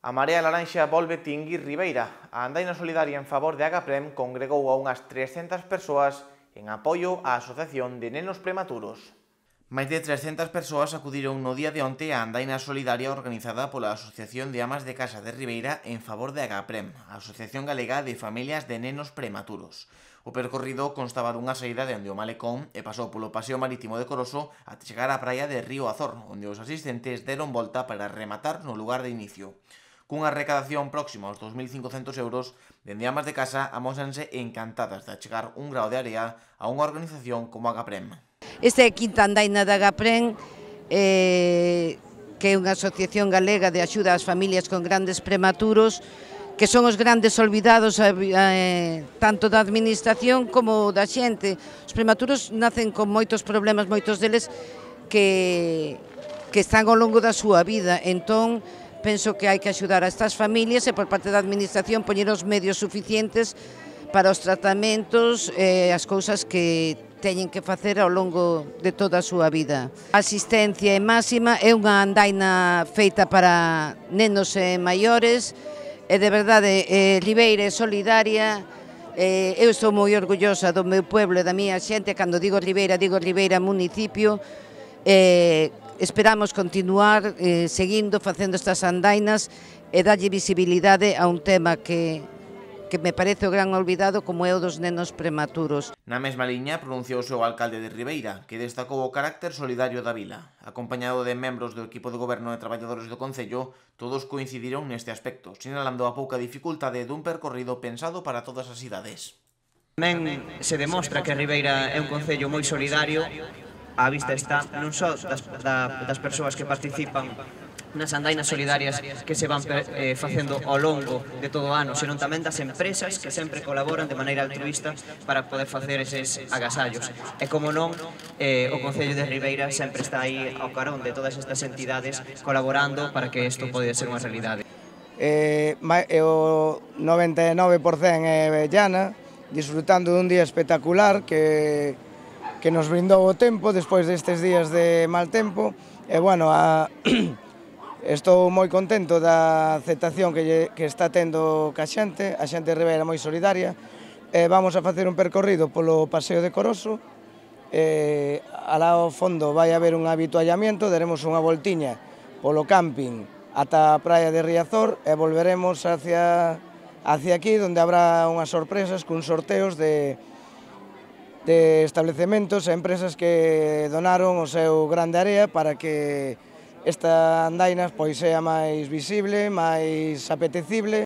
A Marea Laranxa volve tinguir Ribeira. A Andaina Solidaria en favor de Agaprem congregou a unhas 300 persoas en apoio á Asociación de Nenos Prematuros. Máis de 300 persoas acudiron no día de onte á Andaina Solidaria organizada pola Asociación de Amas de Casa de Ribeira en favor de Agaprem, a Asociación Galega de Familias de Nenos Prematuros. O percorrido constaba dunha saída de onde o Malecón e pasou polo Paseo Marítimo de Coroso até chegar á praia de Río Azor, onde os asistentes deron volta para rematar no lugar de inicio cunha recadación próxima aos 2.500 euros, dende amas de casa amósanse encantadas de achegar un grau de área a unha organización como a Gaprem. Esta é a quinta andaina da Gaprem, eh, que é unha asociación galega de axuda ás familias con grandes prematuros, que son os grandes olvidados eh, eh, tanto da administración como da xente. Os prematuros nacen con moitos problemas, moitos deles que, que están ao longo da súa vida. Entón, penso que hai que axudar a estas familias e por parte da administración poñer os medios suficientes para os tratamentos e as cousas que teñen que facer ao longo de toda a súa vida. A asistencia é máxima, é unha andaina feita para nenos e maiores, e de verdade, eh, Ribeira é solidaria, eh, eu estou moi orgullosa do meu pueblo e da miña xente, cando digo Ribeira, digo Ribeira municipio, eh, Esperamos continuar eh, seguindo facendo estas andainas e dalle visibilidade a un tema que que me parece o gran olvidado como é o dos nenos prematuros. Na mesma liña pronunciouse o alcalde de Ribeira, que destacou o carácter solidario da vila. Acompañado de membros do equipo de goberno e traballadores do Concello, todos coincidiron neste aspecto, sinalando a pouca dificultade dun percorrido pensado para todas as idades. Tamén se demostra que Ribeira é un concello moi solidario a vista está non só das, da, das persoas que participan nas andainas solidarias que se van eh, facendo ao longo de todo o ano, senón tamén das empresas que sempre colaboran de maneira altruista para poder facer eses agasallos. E como non, eh, o Concello de Ribeira sempre está aí ao carón de todas estas entidades colaborando para que isto poida ser unha realidade. Eh, eh o 99% é eh, bellana, disfrutando dun día espectacular que que nos brindou o tempo despois destes días de mal tempo. E, bueno, a... estou moi contento da aceptación que, lle, que está tendo ca xente, a xente de Ribeira moi solidaria. E vamos a facer un percorrido polo Paseo de Coroso, eh, alá ao fondo vai haber un habituallamiento, daremos unha voltiña polo camping ata a praia de Riazor e volveremos hacia, hacia aquí, onde habrá unhas sorpresas cun sorteos de, de establecementos e empresas que donaron o seu grande area para que esta andainas pois sea máis visible, máis apetecible